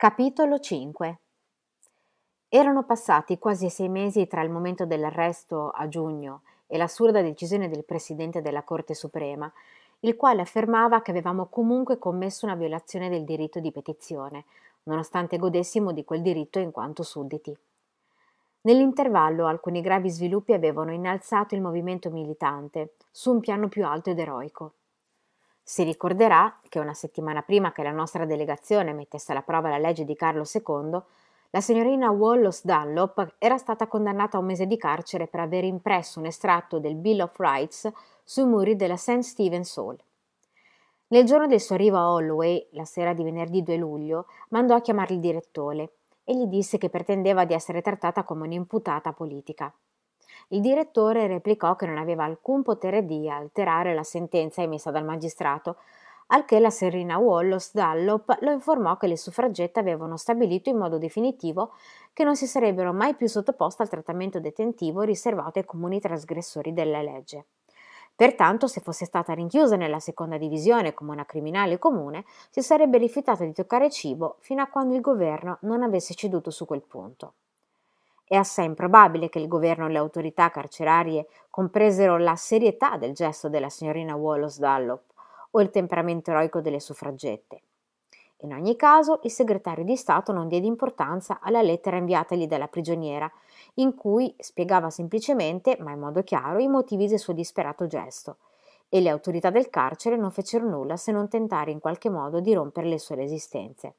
Capitolo 5 Erano passati quasi sei mesi tra il momento dell'arresto a giugno e l'assurda decisione del Presidente della Corte Suprema, il quale affermava che avevamo comunque commesso una violazione del diritto di petizione, nonostante godessimo di quel diritto in quanto sudditi. Nell'intervallo alcuni gravi sviluppi avevano innalzato il movimento militante su un piano più alto ed eroico. Si ricorderà che una settimana prima che la nostra delegazione mettesse alla prova la legge di Carlo II, la signorina Wallace Dunlop era stata condannata a un mese di carcere per aver impresso un estratto del Bill of Rights sui muri della St. Stephen's Hall. Nel giorno del suo arrivo a Holloway, la sera di venerdì 2 luglio, mandò a chiamare il direttore e gli disse che pretendeva di essere trattata come un'imputata politica. Il direttore replicò che non aveva alcun potere di alterare la sentenza emessa dal magistrato, al che la serina Wallace Dallop lo informò che le suffragette avevano stabilito in modo definitivo che non si sarebbero mai più sottoposte al trattamento detentivo riservato ai comuni trasgressori della legge. Pertanto, se fosse stata rinchiusa nella seconda divisione come una criminale comune, si sarebbe rifiutata di toccare cibo fino a quando il governo non avesse ceduto su quel punto. È assai improbabile che il governo e le autorità carcerarie compresero la serietà del gesto della signorina Wallace Dallop o il temperamento eroico delle suffragette. In ogni caso, il segretario di Stato non diede importanza alla lettera inviatagli dalla prigioniera, in cui spiegava semplicemente, ma in modo chiaro, i motivi del suo disperato gesto, e le autorità del carcere non fecero nulla se non tentare in qualche modo di rompere le sue resistenze.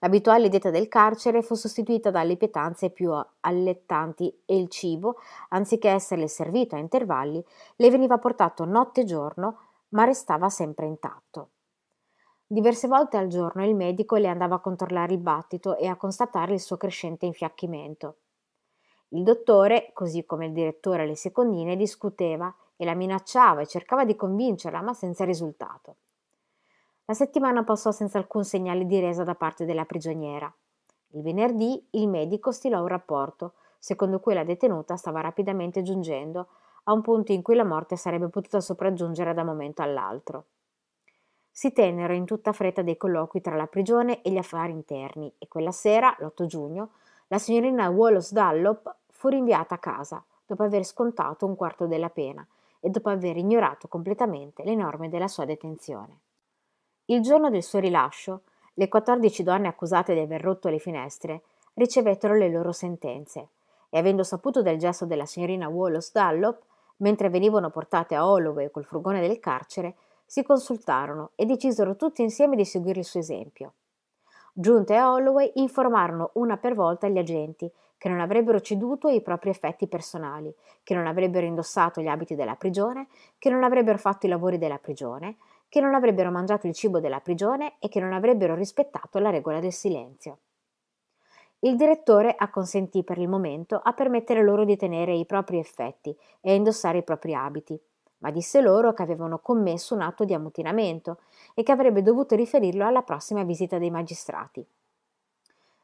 L'abituale dieta del carcere fu sostituita dalle pietanze più allettanti e il cibo, anziché esserle servito a intervalli, le veniva portato notte e giorno, ma restava sempre intatto. Diverse volte al giorno il medico le andava a controllare il battito e a constatare il suo crescente infiaccimento. Il dottore, così come il direttore e le secondine, discuteva e la minacciava e cercava di convincerla, ma senza risultato. La settimana passò senza alcun segnale di resa da parte della prigioniera. Il venerdì il medico stilò un rapporto, secondo cui la detenuta stava rapidamente giungendo a un punto in cui la morte sarebbe potuta sopraggiungere da un momento all'altro. Si tennero in tutta fretta dei colloqui tra la prigione e gli affari interni e quella sera, l'8 giugno, la signorina Wallace Dallop fu rinviata a casa dopo aver scontato un quarto della pena e dopo aver ignorato completamente le norme della sua detenzione. Il giorno del suo rilascio, le 14 donne accusate di aver rotto le finestre ricevettero le loro sentenze e avendo saputo del gesto della signorina Wallace Dallop, mentre venivano portate a Holloway col furgone del carcere, si consultarono e decisero tutti insieme di seguire il suo esempio. Giunte a Holloway informarono una per volta gli agenti che non avrebbero ceduto ai propri effetti personali, che non avrebbero indossato gli abiti della prigione, che non avrebbero fatto i lavori della prigione, che non avrebbero mangiato il cibo della prigione e che non avrebbero rispettato la regola del silenzio. Il direttore acconsentì per il momento a permettere loro di tenere i propri effetti e indossare i propri abiti, ma disse loro che avevano commesso un atto di ammutinamento e che avrebbe dovuto riferirlo alla prossima visita dei magistrati.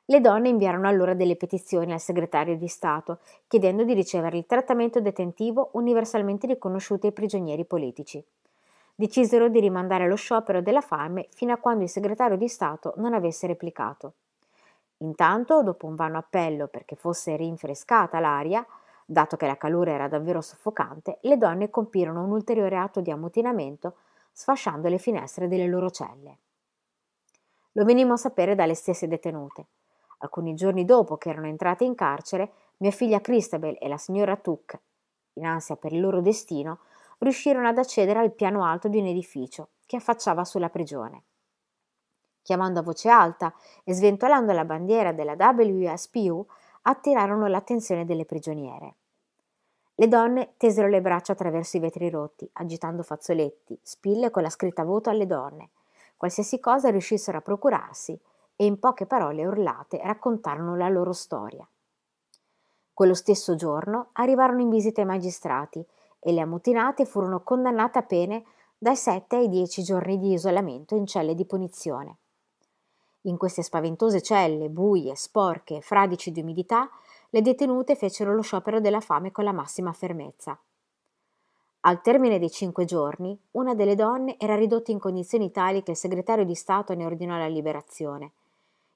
Le donne inviarono allora delle petizioni al segretario di Stato chiedendo di ricevere il trattamento detentivo universalmente riconosciuto ai prigionieri politici decisero di rimandare lo sciopero della fame fino a quando il segretario di Stato non avesse replicato. Intanto, dopo un vano appello perché fosse rinfrescata l'aria, dato che la calore era davvero soffocante, le donne compirono un ulteriore atto di ammutinamento sfasciando le finestre delle loro celle. Lo venimmo a sapere dalle stesse detenute. Alcuni giorni dopo che erano entrate in carcere, mia figlia Christabel e la signora Tuck, in ansia per il loro destino, riuscirono ad accedere al piano alto di un edificio che affacciava sulla prigione. Chiamando a voce alta e sventolando la bandiera della WSPU, attirarono l'attenzione delle prigioniere. Le donne tesero le braccia attraverso i vetri rotti, agitando fazzoletti, spille con la scritta voto alle donne, qualsiasi cosa riuscissero a procurarsi, e in poche parole urlate raccontarono la loro storia. Quello stesso giorno arrivarono in visita i magistrati e le ammutinate furono condannate a pene dai 7 ai 10 giorni di isolamento in celle di punizione. In queste spaventose celle, buie, sporche, fradici di umidità, le detenute fecero lo sciopero della fame con la massima fermezza. Al termine dei cinque giorni, una delle donne era ridotta in condizioni tali che il segretario di Stato ne ordinò la liberazione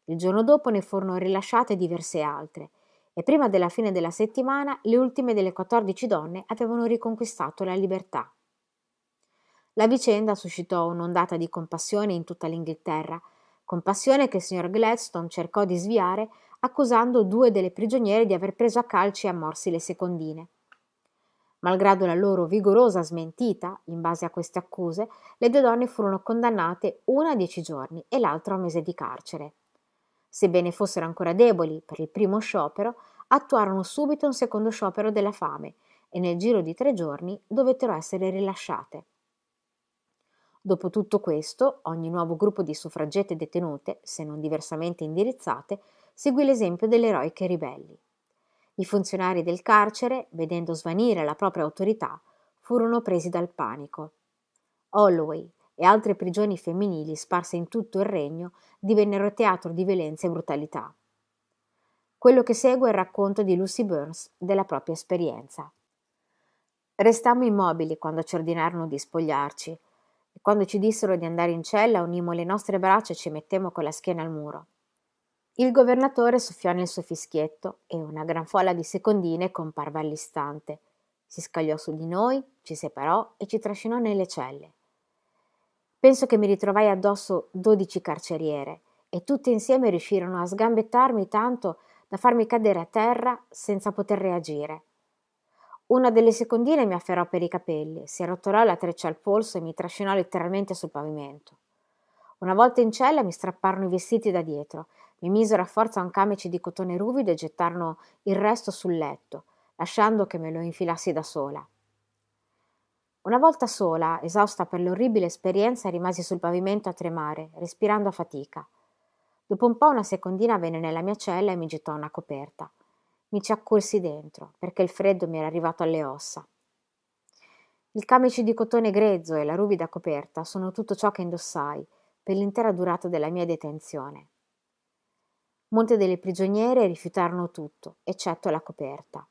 Il giorno dopo ne furono rilasciate diverse altre e prima della fine della settimana le ultime delle 14 donne avevano riconquistato la libertà. La vicenda suscitò un'ondata di compassione in tutta l'Inghilterra, compassione che il signor Gladstone cercò di sviare accusando due delle prigioniere di aver preso a calci e a morsi le secondine. Malgrado la loro vigorosa smentita, in base a queste accuse, le due donne furono condannate una a dieci giorni e l'altra a un mese di carcere. Sebbene fossero ancora deboli per il primo sciopero, attuarono subito un secondo sciopero della fame e nel giro di tre giorni dovettero essere rilasciate. Dopo tutto questo, ogni nuovo gruppo di suffragette detenute, se non diversamente indirizzate, seguì l'esempio delle eroiche ribelli. I funzionari del carcere, vedendo svanire la propria autorità, furono presi dal panico. Holloway e altre prigioni femminili sparse in tutto il regno divennero teatro di violenza e brutalità. Quello che segue è il racconto di Lucy Burns della propria esperienza. Restammo immobili quando ci ordinarono di spogliarci e quando ci dissero di andare in cella unimmo le nostre braccia e ci mettemmo con la schiena al muro. Il governatore soffiò nel suo fischietto e una gran folla di secondine comparve all'istante. Si scagliò su di noi, ci separò e ci trascinò nelle celle. Penso che mi ritrovai addosso dodici carceriere e tutte insieme riuscirono a sgambettarmi tanto da farmi cadere a terra senza poter reagire. Una delle secondine mi afferrò per i capelli, si arrotolò la treccia al polso e mi trascinò letteralmente sul pavimento. Una volta in cella mi strapparono i vestiti da dietro mi misero a forza un camice di cotone ruvido e gettarono il resto sul letto, lasciando che me lo infilassi da sola. Una volta sola, esausta per l'orribile esperienza, rimasi sul pavimento a tremare, respirando a fatica. Dopo un po' una secondina venne nella mia cella e mi gettò una coperta. Mi ci accorsi dentro, perché il freddo mi era arrivato alle ossa. Il camice di cotone grezzo e la ruvida coperta sono tutto ciò che indossai per l'intera durata della mia detenzione. Molte delle prigioniere rifiutarono tutto, eccetto la coperta.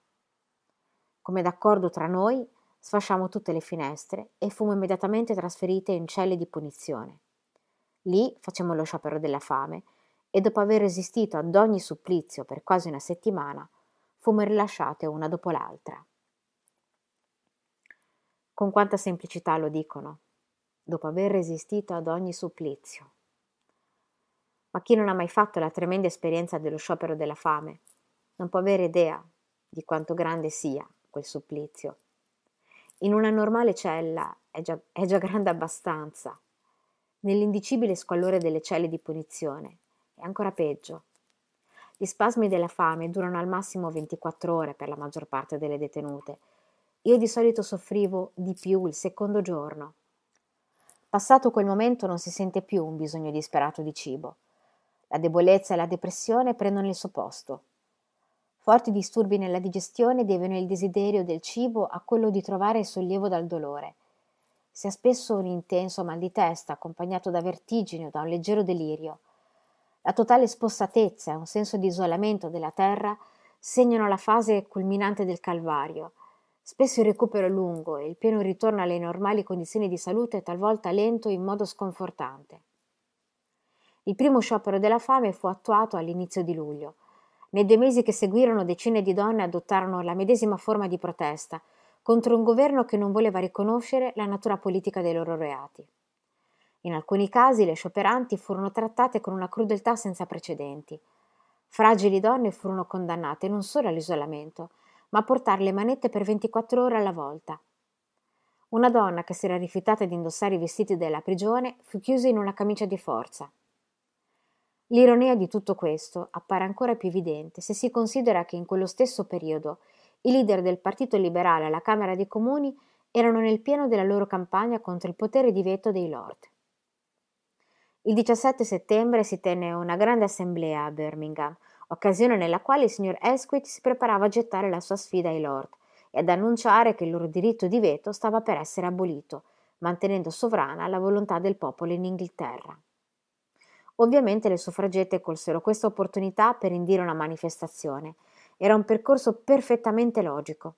Come d'accordo tra noi, sfasciamo tutte le finestre e fummo immediatamente trasferite in celle di punizione. Lì facemmo lo sciopero della fame e dopo aver resistito ad ogni supplizio per quasi una settimana, fummo rilasciate una dopo l'altra. Con quanta semplicità lo dicono, dopo aver resistito ad ogni supplizio ma chi non ha mai fatto la tremenda esperienza dello sciopero della fame non può avere idea di quanto grande sia quel supplizio. In una normale cella è già, è già grande abbastanza. Nell'indicibile squallore delle celle di punizione è ancora peggio. Gli spasmi della fame durano al massimo 24 ore per la maggior parte delle detenute. Io di solito soffrivo di più il secondo giorno. Passato quel momento non si sente più un bisogno disperato di cibo. La debolezza e la depressione prendono il suo posto. Forti disturbi nella digestione devono il desiderio del cibo a quello di trovare sollievo dal dolore. Si ha spesso un intenso mal di testa accompagnato da vertigini o da un leggero delirio. La totale spossatezza e un senso di isolamento della terra segnano la fase culminante del calvario. Spesso il recupero è lungo e il pieno ritorno alle normali condizioni di salute è talvolta lento in modo sconfortante. Il primo sciopero della fame fu attuato all'inizio di luglio. Nei due mesi che seguirono decine di donne adottarono la medesima forma di protesta contro un governo che non voleva riconoscere la natura politica dei loro reati. In alcuni casi le scioperanti furono trattate con una crudeltà senza precedenti. Fragili donne furono condannate non solo all'isolamento, ma a portare le manette per 24 ore alla volta. Una donna che si era rifiutata di indossare i vestiti della prigione fu chiusa in una camicia di forza. L'ironia di tutto questo appare ancora più evidente se si considera che in quello stesso periodo i leader del Partito Liberale alla Camera dei Comuni erano nel pieno della loro campagna contro il potere di veto dei Lord. Il 17 settembre si tenne una grande assemblea a Birmingham, occasione nella quale il signor Asquith si preparava a gettare la sua sfida ai Lord e ad annunciare che il loro diritto di veto stava per essere abolito, mantenendo sovrana la volontà del popolo in Inghilterra. Ovviamente le suffragette colsero questa opportunità per indire una manifestazione. Era un percorso perfettamente logico.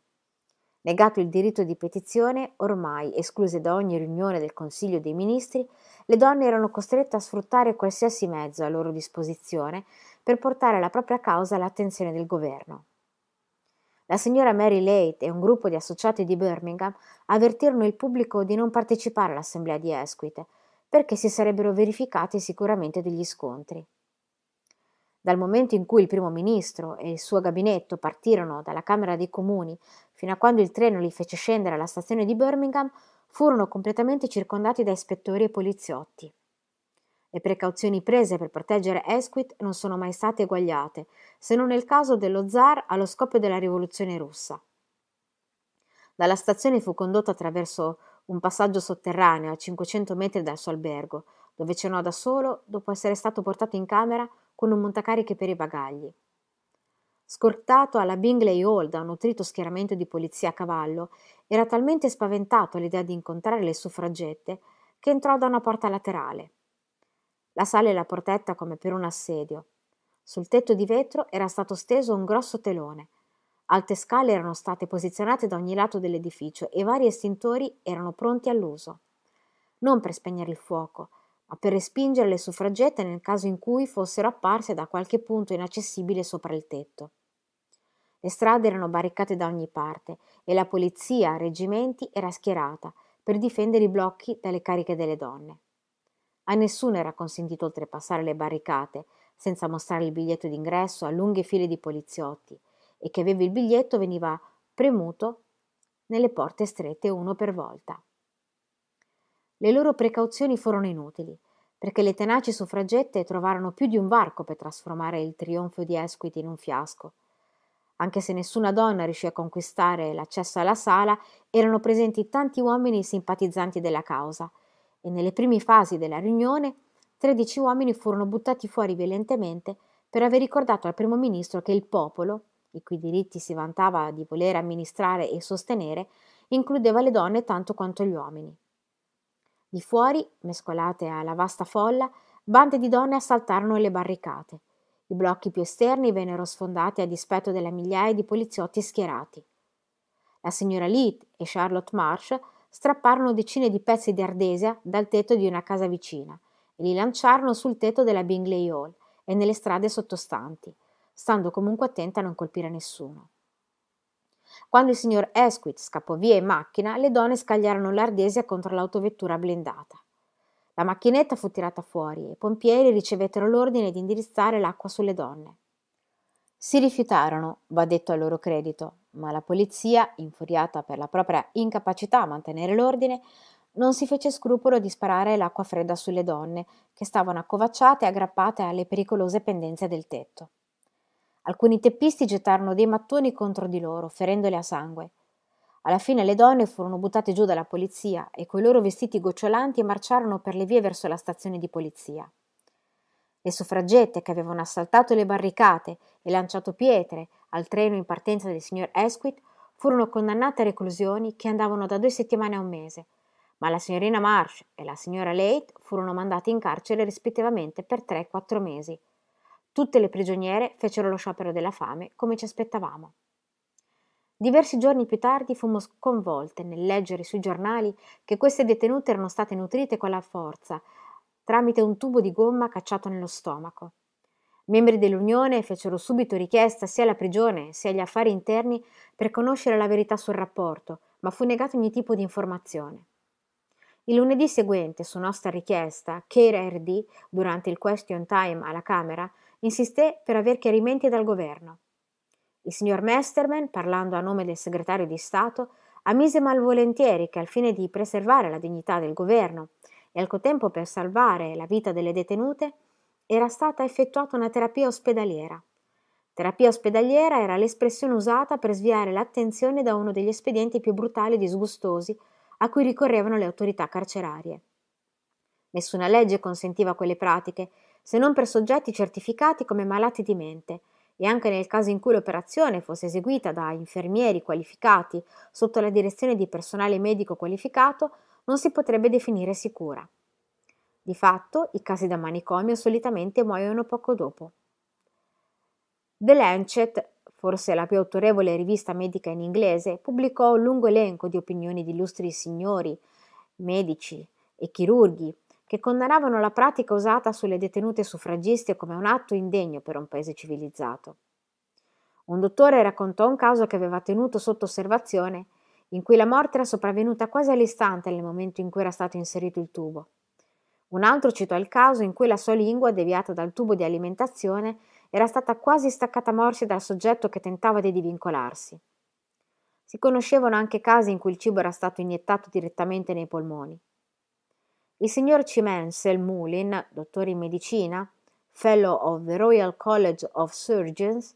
Negato il diritto di petizione, ormai escluse da ogni riunione del Consiglio dei Ministri, le donne erano costrette a sfruttare qualsiasi mezzo a loro disposizione per portare la propria causa all'attenzione del governo. La signora Mary Late e un gruppo di associati di Birmingham avvertirono il pubblico di non partecipare all'assemblea di Esquite, perché si sarebbero verificati sicuramente degli scontri. Dal momento in cui il primo ministro e il suo gabinetto partirono dalla Camera dei Comuni fino a quando il treno li fece scendere alla stazione di Birmingham, furono completamente circondati da ispettori e poliziotti. Le precauzioni prese per proteggere Esquit non sono mai state eguagliate, se non nel caso dello zar allo scoppio della rivoluzione russa. Dalla stazione fu condotto attraverso un passaggio sotterraneo a 500 metri dal suo albergo, dove cenò da solo dopo essere stato portato in camera con un montacariche per i bagagli. Scortato alla Bingley Hall da un nutrito schieramento di polizia a cavallo, era talmente spaventato all'idea di incontrare le suffragette che entrò da una porta laterale. La sala era protetta come per un assedio. Sul tetto di vetro era stato steso un grosso telone. Alte scale erano state posizionate da ogni lato dell'edificio e vari estintori erano pronti all'uso. Non per spegnere il fuoco, ma per respingere le suffragette nel caso in cui fossero apparse da qualche punto inaccessibile sopra il tetto. Le strade erano barricate da ogni parte e la polizia a reggimenti era schierata per difendere i blocchi dalle cariche delle donne. A nessuno era consentito oltrepassare le barricate senza mostrare il biglietto d'ingresso a lunghe file di poliziotti e chi aveva il biglietto veniva premuto nelle porte strette uno per volta. Le loro precauzioni furono inutili, perché le tenaci suffragette trovarono più di un varco per trasformare il trionfo di Esquiti in un fiasco. Anche se nessuna donna riuscì a conquistare l'accesso alla sala, erano presenti tanti uomini simpatizzanti della causa, e nelle prime fasi della riunione tredici uomini furono buttati fuori violentemente per aver ricordato al primo ministro che il popolo, i cui diritti si vantava di voler amministrare e sostenere, includeva le donne tanto quanto gli uomini. Di fuori, mescolate alla vasta folla, bande di donne assaltarono le barricate. I blocchi più esterni vennero sfondati a dispetto delle migliaia di poliziotti schierati. La signora Leet e Charlotte Marsh strapparono decine di pezzi di ardesia dal tetto di una casa vicina e li lanciarono sul tetto della Bingley Hall e nelle strade sottostanti, stando comunque attenta a non colpire nessuno. Quando il signor Esquith scappò via in macchina, le donne scagliarono l'ardesia contro l'autovettura blindata. La macchinetta fu tirata fuori e i pompieri ricevettero l'ordine di indirizzare l'acqua sulle donne. Si rifiutarono, va detto a loro credito, ma la polizia, infuriata per la propria incapacità a mantenere l'ordine, non si fece scrupolo di sparare l'acqua fredda sulle donne, che stavano accovacciate e aggrappate alle pericolose pendenze del tetto. Alcuni teppisti gettarono dei mattoni contro di loro, ferendole a sangue. Alla fine le donne furono buttate giù dalla polizia e coi loro vestiti gocciolanti marciarono per le vie verso la stazione di polizia. Le suffragette che avevano assaltato le barricate e lanciato pietre al treno in partenza del signor Esquith furono condannate a reclusioni che andavano da due settimane a un mese, ma la signorina Marsh e la signora Late furono mandate in carcere rispettivamente per tre e quattro mesi, Tutte le prigioniere fecero lo sciopero della fame, come ci aspettavamo. Diversi giorni più tardi fummo sconvolte nel leggere sui giornali che queste detenute erano state nutrite con la forza, tramite un tubo di gomma cacciato nello stomaco. Membri dell'Unione fecero subito richiesta sia alla prigione sia agli affari interni per conoscere la verità sul rapporto, ma fu negato ogni tipo di informazione. Il lunedì seguente, su nostra richiesta, Keir RD, durante il question time alla Camera, insisté per aver chiarimenti dal governo. Il signor Mesterman, parlando a nome del segretario di Stato, ammise malvolentieri che al fine di preservare la dignità del governo e al contempo per salvare la vita delle detenute, era stata effettuata una terapia ospedaliera. Terapia ospedaliera era l'espressione usata per sviare l'attenzione da uno degli espedienti più brutali e disgustosi a cui ricorrevano le autorità carcerarie. Nessuna legge consentiva quelle pratiche se non per soggetti certificati come malati di mente, e anche nel caso in cui l'operazione fosse eseguita da infermieri qualificati sotto la direzione di personale medico qualificato, non si potrebbe definire sicura. Di fatto, i casi da manicomio solitamente muoiono poco dopo. The Lancet forse la più autorevole rivista medica in inglese, pubblicò un lungo elenco di opinioni di illustri signori, medici e chirurghi che condannavano la pratica usata sulle detenute suffragiste come un atto indegno per un paese civilizzato. Un dottore raccontò un caso che aveva tenuto sotto osservazione, in cui la morte era sopravvenuta quasi all'istante nel momento in cui era stato inserito il tubo. Un altro citò il caso in cui la sua lingua, deviata dal tubo di alimentazione, era stata quasi staccata a morsi dal soggetto che tentava di divincolarsi. Si conoscevano anche casi in cui il cibo era stato iniettato direttamente nei polmoni. Il signor Chimen Selmulin, dottore in medicina, Fellow of the Royal College of Surgeons,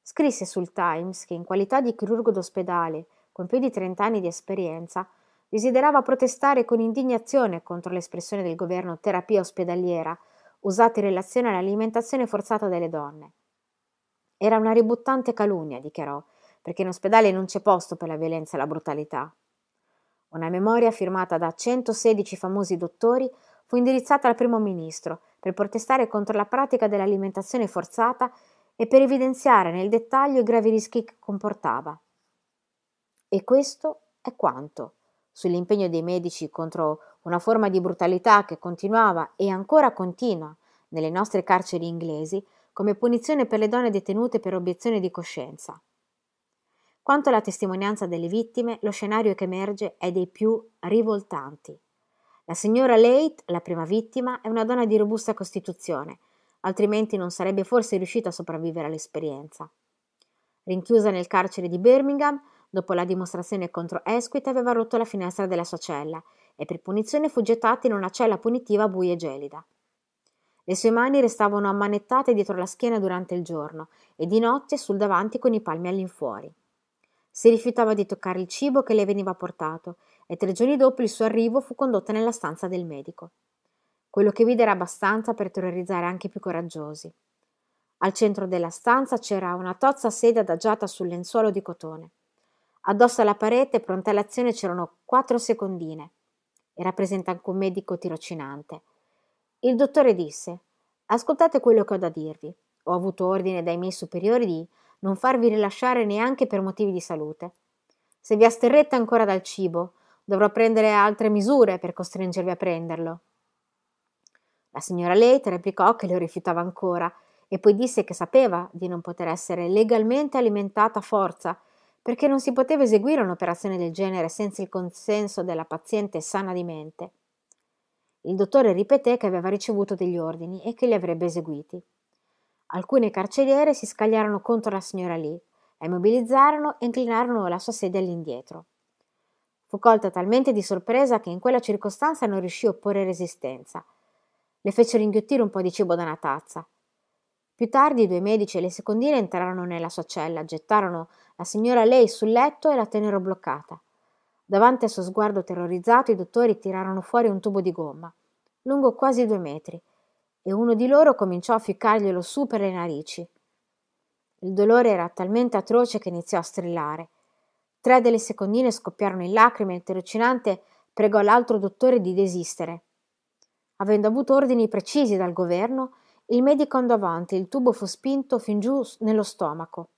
scrisse sul Times che in qualità di chirurgo d'ospedale, con più di 30 anni di esperienza, desiderava protestare con indignazione contro l'espressione del governo terapia ospedaliera usata in relazione all'alimentazione forzata delle donne. Era una ributtante calunnia, dichiarò, perché in ospedale non c'è posto per la violenza e la brutalità. Una memoria firmata da 116 famosi dottori fu indirizzata al primo ministro per protestare contro la pratica dell'alimentazione forzata e per evidenziare nel dettaglio i gravi rischi che comportava. E questo è quanto sull'impegno dei medici contro una forma di brutalità che continuava e ancora continua nelle nostre carceri inglesi come punizione per le donne detenute per obiezione di coscienza. Quanto alla testimonianza delle vittime, lo scenario che emerge è dei più rivoltanti. La signora Leight, la prima vittima, è una donna di robusta costituzione, altrimenti non sarebbe forse riuscita a sopravvivere all'esperienza. Rinchiusa nel carcere di Birmingham, Dopo la dimostrazione contro Esquith aveva rotto la finestra della sua cella e per punizione fu gettata in una cella punitiva buia e gelida. Le sue mani restavano ammanettate dietro la schiena durante il giorno e di notte sul davanti con i palmi all'infuori. Si rifiutava di toccare il cibo che le veniva portato e tre giorni dopo il suo arrivo fu condotta nella stanza del medico. Quello che vide era abbastanza per terrorizzare anche i più coraggiosi. Al centro della stanza c'era una tozza sedia adagiata sul lenzuolo di cotone. Addosso alla parete, pronta all'azione, c'erano quattro secondine. Era presente anche un medico tirocinante. Il dottore disse: Ascoltate quello che ho da dirvi. Ho avuto ordine dai miei superiori di non farvi rilasciare neanche per motivi di salute. Se vi asterrete ancora dal cibo, dovrò prendere altre misure per costringervi a prenderlo. La signora Leite replicò che lo rifiutava ancora e poi disse che sapeva di non poter essere legalmente alimentata a forza perché non si poteva eseguire un'operazione del genere senza il consenso della paziente sana di mente. Il dottore ripeté che aveva ricevuto degli ordini e che li avrebbe eseguiti. Alcune carceriere si scagliarono contro la signora Lee, la immobilizzarono e inclinarono la sua sedia all'indietro. Fu colta talmente di sorpresa che in quella circostanza non riuscì a opporre resistenza. Le fecero inghiottire un po' di cibo da una tazza. Più tardi i due medici e le secondine entrarono nella sua cella, gettarono la signora Lei sul letto e la tennero bloccata. Davanti al suo sguardo terrorizzato i dottori tirarono fuori un tubo di gomma, lungo quasi due metri, e uno di loro cominciò a ficcarglielo su per le narici. Il dolore era talmente atroce che iniziò a strillare. Tre delle secondine scoppiarono in lacrime e il tirocinante pregò l'altro dottore di desistere. Avendo avuto ordini precisi dal governo, il medico andò avanti e il tubo fu spinto fin giù nello stomaco.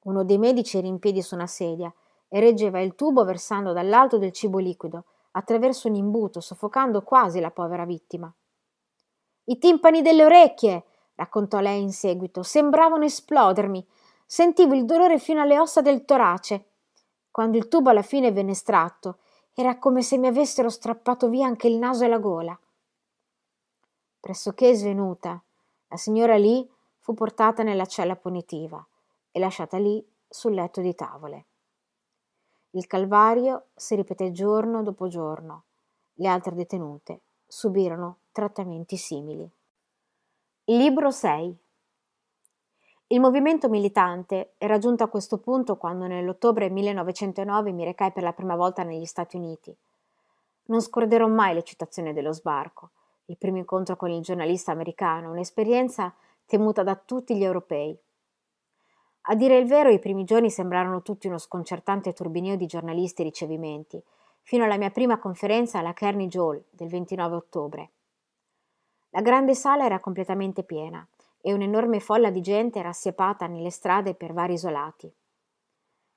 Uno dei medici era in piedi su una sedia e reggeva il tubo versando dall'alto del cibo liquido attraverso un imbuto, soffocando quasi la povera vittima. I timpani delle orecchie, raccontò lei in seguito, sembravano esplodermi. Sentivo il dolore fino alle ossa del torace. Quando il tubo alla fine venne estratto, era come se mi avessero strappato via anche il naso e la gola pressoché svenuta, la signora Lee fu portata nella cella punitiva e lasciata lì sul letto di tavole. Il calvario si ripeté giorno dopo giorno. Le altre detenute subirono trattamenti simili. Libro 6 Il movimento militante era giunto a questo punto quando nell'ottobre 1909 mi recai per la prima volta negli Stati Uniti. Non scorderò mai l'eccitazione dello sbarco il primo incontro con il giornalista americano, un'esperienza temuta da tutti gli europei. A dire il vero, i primi giorni sembrarono tutti uno sconcertante turbinio di giornalisti e ricevimenti, fino alla mia prima conferenza alla Carnegie Hall del 29 ottobre. La grande sala era completamente piena e un'enorme folla di gente era assiepata nelle strade per vari isolati.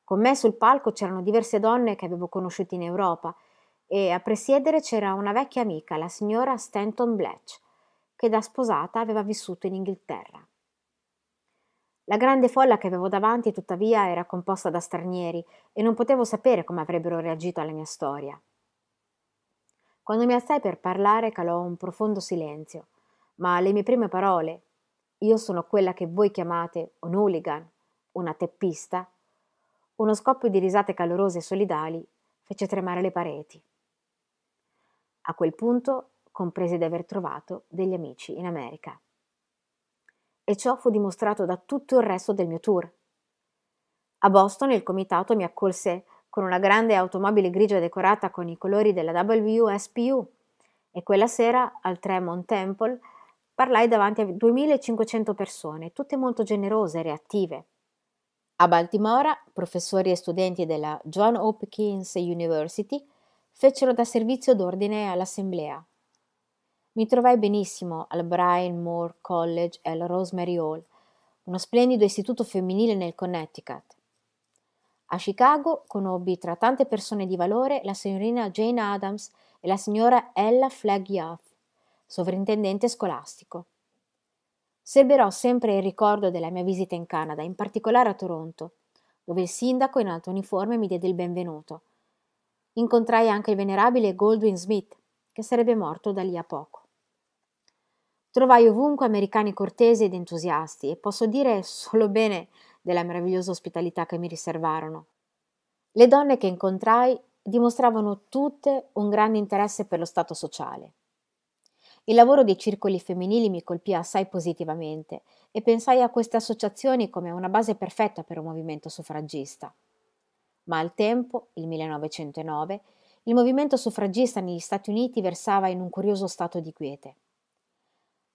Con me sul palco c'erano diverse donne che avevo conosciuto in Europa e a presiedere c'era una vecchia amica, la signora Stanton Bletch, che da sposata aveva vissuto in Inghilterra. La grande folla che avevo davanti, tuttavia, era composta da stranieri e non potevo sapere come avrebbero reagito alla mia storia. Quando mi alzai per parlare calò un profondo silenzio, ma le mie prime parole, io sono quella che voi chiamate un hooligan, una teppista, uno scoppio di risate calorose e solidali fece tremare le pareti. A quel punto compresi di aver trovato degli amici in America. E ciò fu dimostrato da tutto il resto del mio tour. A Boston il comitato mi accolse con una grande automobile grigia decorata con i colori della WSPU e quella sera al Tremont Temple parlai davanti a 2500 persone, tutte molto generose e reattive. A Baltimora, professori e studenti della John Hopkins University fecero da servizio d'ordine all'assemblea. Mi trovai benissimo al Brian Moore College e al Rosemary Hall, uno splendido istituto femminile nel Connecticut. A Chicago conobbi tra tante persone di valore la signorina Jane Adams e la signora Ella Flagg Youth, sovrintendente scolastico. Serberò sempre il ricordo della mia visita in Canada, in particolare a Toronto, dove il sindaco in alto uniforme mi diede il benvenuto. Incontrai anche il venerabile Goldwyn Smith, che sarebbe morto da lì a poco. Trovai ovunque americani cortesi ed entusiasti e posso dire solo bene della meravigliosa ospitalità che mi riservarono. Le donne che incontrai dimostravano tutte un grande interesse per lo stato sociale. Il lavoro dei circoli femminili mi colpì assai positivamente e pensai a queste associazioni come una base perfetta per un movimento suffragista. Ma al tempo, il 1909, il movimento suffragista negli Stati Uniti versava in un curioso stato di quiete.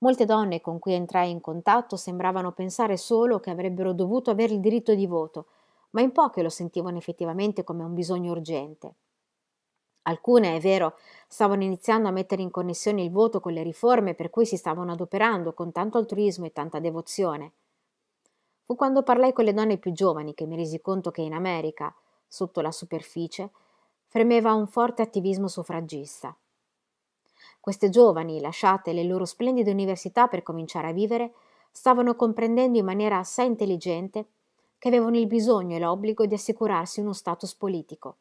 Molte donne con cui entrai in contatto sembravano pensare solo che avrebbero dovuto avere il diritto di voto, ma in poche lo sentivano effettivamente come un bisogno urgente. Alcune, è vero, stavano iniziando a mettere in connessione il voto con le riforme per cui si stavano adoperando con tanto altruismo e tanta devozione. Fu quando parlai con le donne più giovani che mi resi conto che in America, sotto la superficie, fremeva un forte attivismo suffragista. Queste giovani, lasciate le loro splendide università per cominciare a vivere, stavano comprendendo in maniera assai intelligente che avevano il bisogno e l'obbligo di assicurarsi uno status politico.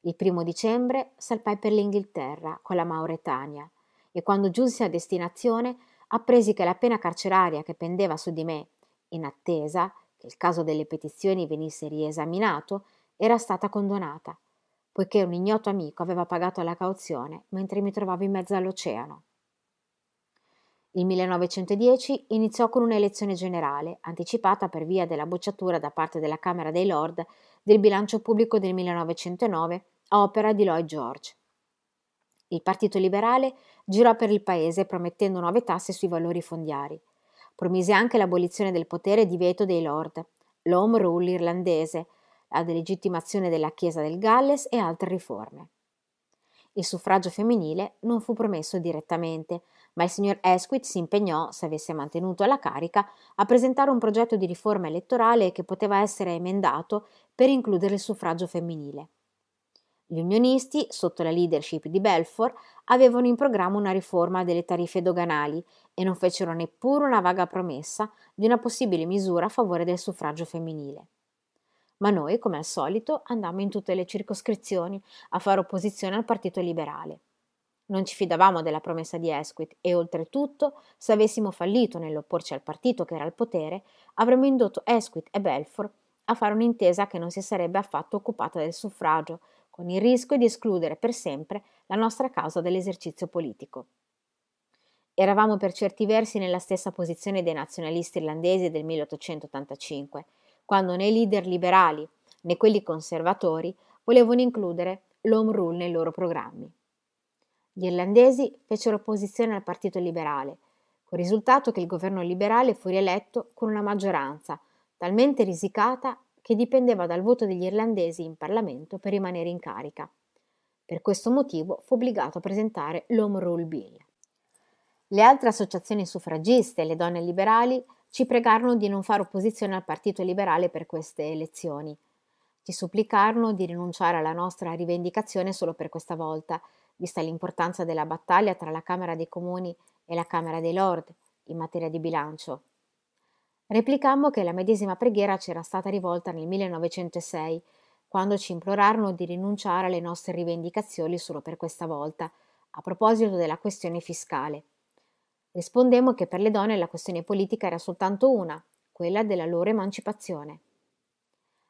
Il primo dicembre salpai per l'Inghilterra con la Mauretania e quando giunsi a destinazione appresi che la pena carceraria che pendeva su di me, in attesa che il caso delle petizioni venisse riesaminato, era stata condonata, poiché un ignoto amico aveva pagato la cauzione mentre mi trovavo in mezzo all'oceano. Il 1910 iniziò con un'elezione generale, anticipata per via della bocciatura da parte della Camera dei Lord del bilancio pubblico del 1909 opera di Lloyd George. Il Partito Liberale girò per il paese promettendo nuove tasse sui valori fondiari. Promise anche l'abolizione del potere di veto dei lord, l'home rule irlandese, la delegittimazione della Chiesa del Galles e altre riforme. Il suffragio femminile non fu promesso direttamente, ma il signor Esquith si impegnò, se avesse mantenuto la carica, a presentare un progetto di riforma elettorale che poteva essere emendato per includere il suffragio femminile. Gli unionisti, sotto la leadership di Belfort, avevano in programma una riforma delle tariffe doganali e non fecero neppure una vaga promessa di una possibile misura a favore del suffragio femminile. Ma noi, come al solito, andammo in tutte le circoscrizioni a fare opposizione al Partito Liberale. Non ci fidavamo della promessa di Esquith e oltretutto, se avessimo fallito nell'opporci al partito che era al potere, avremmo indotto Esquith e Belfort a fare un'intesa che non si sarebbe affatto occupata del suffragio, con il rischio di escludere per sempre la nostra causa dall'esercizio politico. Eravamo per certi versi nella stessa posizione dei nazionalisti irlandesi del 1885, quando né i leader liberali né quelli conservatori volevano includere l'home rule nei loro programmi. Gli irlandesi fecero opposizione al Partito Liberale, con il risultato che il governo liberale fu rieletto con una maggioranza talmente risicata che dipendeva dal voto degli irlandesi in Parlamento per rimanere in carica. Per questo motivo fu obbligato a presentare l'Home Rule Bill. Le altre associazioni suffragiste e le donne liberali ci pregarono di non fare opposizione al Partito Liberale per queste elezioni. Ci supplicarono di rinunciare alla nostra rivendicazione solo per questa volta, vista l'importanza della battaglia tra la Camera dei Comuni e la Camera dei Lord in materia di bilancio. Replicammo che la medesima preghiera c'era stata rivolta nel 1906, quando ci implorarono di rinunciare alle nostre rivendicazioni solo per questa volta, a proposito della questione fiscale. Rispondemmo che per le donne la questione politica era soltanto una, quella della loro emancipazione.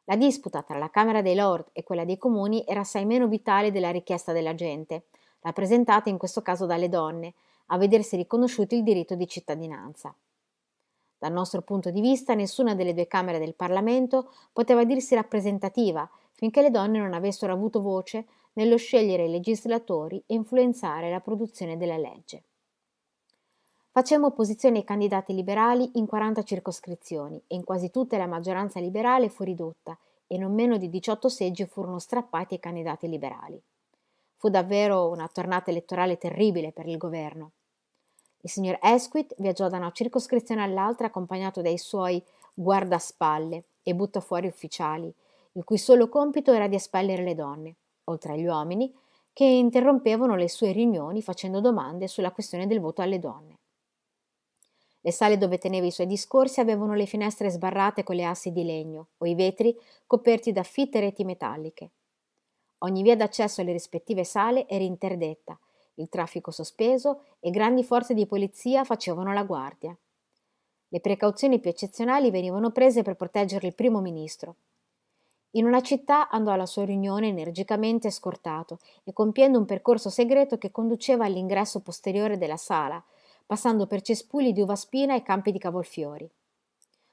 La disputa tra la Camera dei Lord e quella dei comuni era assai meno vitale della richiesta della gente, rappresentata in questo caso dalle donne, a vedersi riconosciuto il diritto di cittadinanza. Dal nostro punto di vista, nessuna delle due Camere del Parlamento poteva dirsi rappresentativa finché le donne non avessero avuto voce nello scegliere i legislatori e influenzare la produzione della legge. Facemmo opposizione ai candidati liberali in 40 circoscrizioni e in quasi tutte la maggioranza liberale fu ridotta e non meno di 18 seggi furono strappati ai candidati liberali. Fu davvero una tornata elettorale terribile per il governo. Il signor Esquith viaggiò da una circoscrizione all'altra accompagnato dai suoi guardaspalle e butta fuori ufficiali, il cui solo compito era di espellere le donne, oltre agli uomini, che interrompevano le sue riunioni facendo domande sulla questione del voto alle donne. Le sale dove teneva i suoi discorsi avevano le finestre sbarrate con le assi di legno o i vetri coperti da fitte reti metalliche. Ogni via d'accesso alle rispettive sale era interdetta, il traffico sospeso e grandi forze di polizia facevano la guardia. Le precauzioni più eccezionali venivano prese per proteggere il primo ministro. In una città andò alla sua riunione energicamente scortato e compiendo un percorso segreto che conduceva all'ingresso posteriore della sala, passando per cespugli di uva spina e campi di cavolfiori.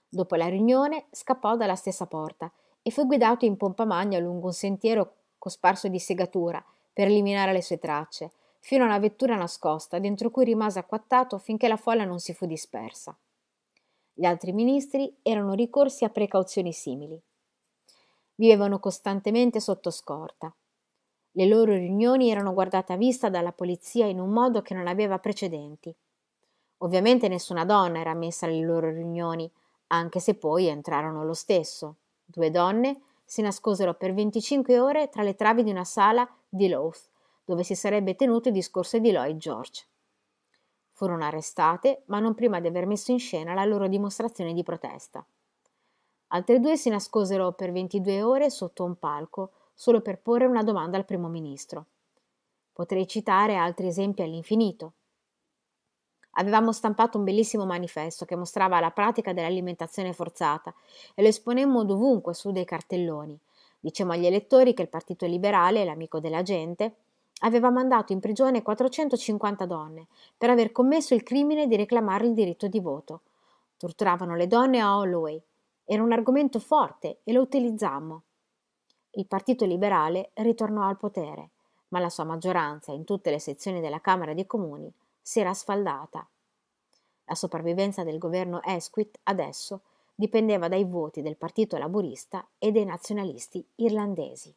Dopo la riunione scappò dalla stessa porta e fu guidato in pompa magna lungo un sentiero cosparso di segatura per eliminare le sue tracce, fino a una vettura nascosta dentro cui rimase acquattato finché la folla non si fu dispersa. Gli altri ministri erano ricorsi a precauzioni simili. Vivevano costantemente sotto scorta. Le loro riunioni erano guardate a vista dalla polizia in un modo che non aveva precedenti. Ovviamente nessuna donna era ammessa alle loro riunioni, anche se poi entrarono lo stesso. Due donne si nascosero per 25 ore tra le travi di una sala di Louth, dove si sarebbe tenuto il discorso di Lloyd George. Furono arrestate, ma non prima di aver messo in scena la loro dimostrazione di protesta. Altre due si nascosero per 22 ore sotto un palco, solo per porre una domanda al primo ministro. Potrei citare altri esempi all'infinito. Avevamo stampato un bellissimo manifesto che mostrava la pratica dell'alimentazione forzata e lo esponemmo dovunque su dei cartelloni. Dicemmo agli elettori che il Partito Liberale, l'amico della gente, aveva mandato in prigione 450 donne per aver commesso il crimine di reclamare il diritto di voto. Torturavano le donne a Holloway. Era un argomento forte e lo utilizzammo. Il Partito Liberale ritornò al potere, ma la sua maggioranza in tutte le sezioni della Camera dei Comuni si era sfaldata. La sopravvivenza del governo Esquith adesso dipendeva dai voti del Partito Laburista e dei nazionalisti irlandesi.